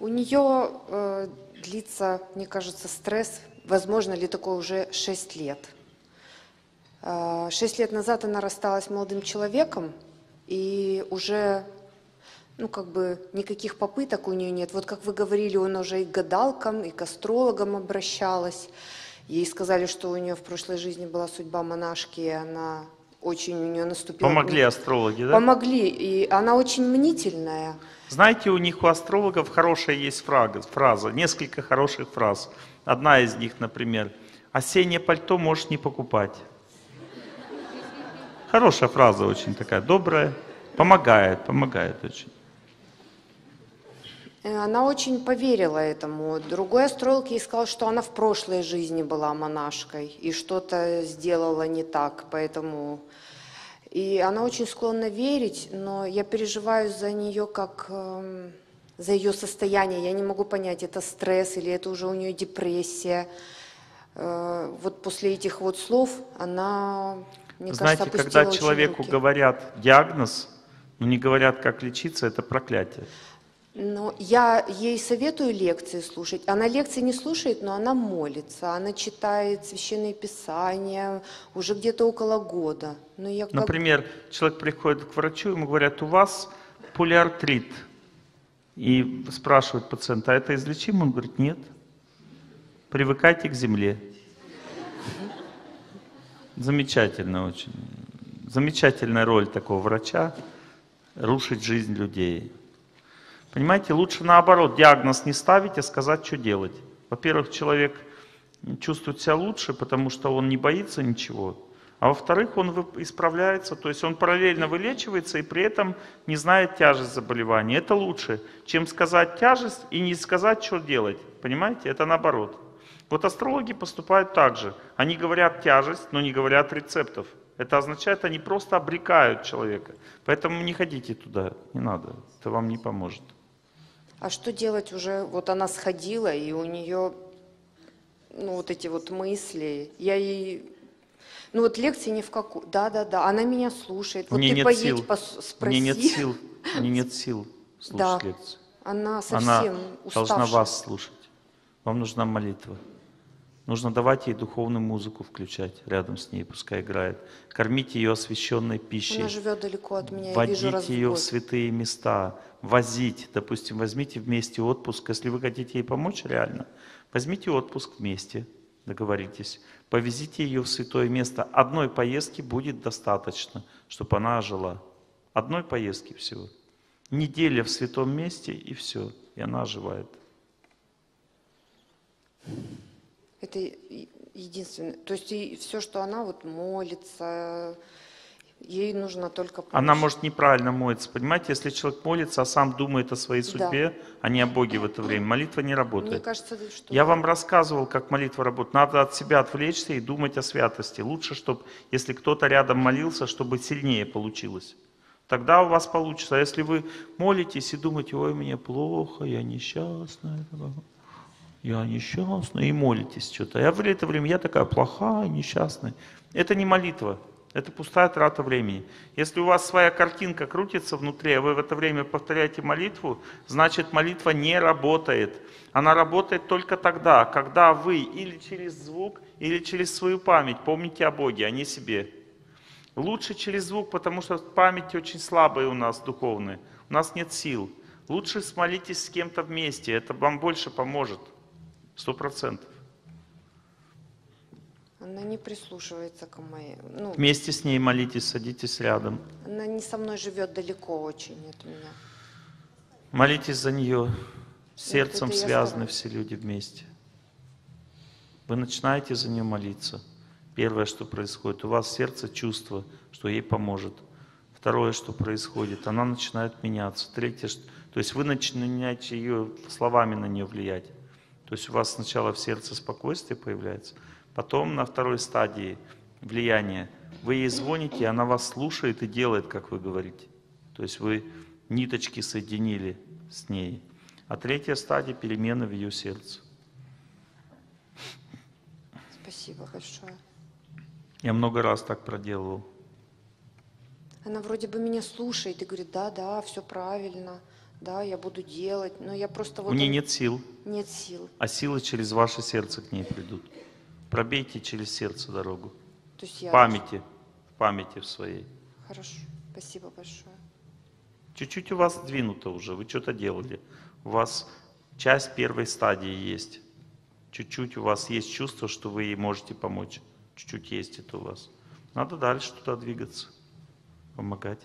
У нее э, длится, мне кажется, стресс, возможно ли такое уже 6 лет. Э, Шесть лет назад она рассталась молодым человеком, и уже, ну, как бы, никаких попыток у нее нет. Вот как вы говорили, он уже и к гадалкам, и к астрологам обращалась. Ей сказали, что у нее в прошлой жизни была судьба монашки, и она очень у нее наступила... Помогли астрологи, да? Помогли, и она очень мнительная. Знаете, у них у астрологов хорошая есть фраза, фраза, несколько хороших фраз. Одна из них, например, «Осеннее пальто можешь не покупать». Хорошая фраза очень такая, добрая, помогает, помогает очень. Э, Она очень поверила этому. Другой астролог ей сказал, что она в прошлой жизни была монашкой и что-то сделала не так, поэтому... И она очень склонна верить, но я переживаю за нее как эм, за ее состояние. Я не могу понять, это стресс или это уже у нее депрессия. Э, Вот после этих вот слов она, мне Знаете, кажется, когда человеку руки. говорят диагноз, но не говорят, как лечиться, это проклятие. Но я ей советую лекции слушать. Она лекции не слушает, но она молится. Она читает священные писания уже где-то около года. Но я как... Например, человек приходит к врачу, ему говорят, у вас полиартрит. И спрашивают пациента, а это излечимо? Он говорит, нет. Привыкайте к земле. Замечательно очень. Замечательная роль такого врача – рушить жизнь людей. Понимаете, лучше наоборот диагноз не ставить, а сказать, что делать. Во-первых, человек чувствует себя лучше, потому что он не боится ничего. А во-вторых, он исправляется, то есть он параллельно вылечивается и при этом не знает тяжесть заболевания. Это лучше, чем сказать тяжесть и не сказать, что делать. Понимаете, это наоборот. Вот астрологи поступают так же. Они говорят тяжесть, но не говорят рецептов. Это означает, они просто обрекают человека. Поэтому не ходите туда, не надо, это вам не поможет. А что делать уже? Вот она сходила, и у нее ну, вот эти вот мысли. Я ей... Ну вот лекции ни в какую. Да-да-да, она меня слушает. Вот Мне ты нет поедь, сил. пос- спроси. Мне нет сил, мне нет сил слушать Да. лекцию. Она совсем Она уставшая. должна вас слушать. Вам нужна молитва. Нужно давать ей духовную музыку включать рядом с ней, пускай играет. Кормить ее освященной пищей. Она живет далеко от меня, я вижу раз Водить в ее в святые места, возить. Допустим, возьмите вместе отпуск. Если вы хотите ей помочь реально, возьмите отпуск вместе, договоритесь. Повезите ее в святое место. Одной поездки будет достаточно, чтобы она ожила. Одной поездки всего. Неделя в святом месте и все. И она оживает. Это и- единственное. То есть все, что она вот молится, ей нужно только помощь. Она может неправильно молиться. Понимаете, если человек молится, а сам думает о своей Да. судьбе, а не о Боге в это время, молитва не Мне работает. кажется, что... Я вам рассказывал, как молитва работает. Надо от себя отвлечься и думать о святости. Лучше, чтобы, если кто-то рядом молился, чтобы сильнее получилось. Тогда у вас получится. А если вы молитесь и думаете, ой, мне плохо, я несчастная, я несчастная, и молитесь что-то. Я в это время, я такая плохая, несчастная. Это не молитва, это пустая трата времени. Если у вас своя картинка крутится внутри, а вы в это время повторяете молитву, значит молитва не работает. Она работает только тогда, когда вы или через звук, или через свою память помните о Боге, а не себе. Лучше через звук, потому что память очень слабая у нас духовная. У нас нет сил. Лучше смолитесь с кем-то вместе, это вам больше поможет. Сто процентов. Она не прислушивается к моей... Ну, Вместе с ней молитесь, садитесь рядом. она не со мной живет далеко очень от меня. Молитесь за нее. Сердцем я связаны все люди вместе. Вы начинаете за нее молиться. Первое, что происходит, у вас сердце чувство, что ей поможет. Второе, что происходит, она начинает меняться. Третье, что- то есть вы начинаете ее словами на нее влиять. То есть у вас сначала в сердце спокойствие появляется, потом на второй стадии влияния вы ей звоните, она вас слушает и делает, как вы говорите. То есть вы ниточки соединили с ней. А третья стадия перемены в ее сердце. Спасибо большое. Я много раз так проделывал. Она вроде бы меня слушает и говорит, да, да, все правильно. Да, я буду делать, но я просто вот... У нее он- нет сил, Нет сил. а силы через ваше сердце к ней придут. Пробейте через сердце дорогу. То есть В я... памяти, в памяти в своей. Хорошо, спасибо большое. Чуть-чуть у вас сдвинуто уже, вы что-то делали. У вас часть первой стадии есть. Чуть-чуть у вас есть чувство, что вы ей можете помочь. Чуть-чуть есть это у вас. Надо дальше туда двигаться, помогать.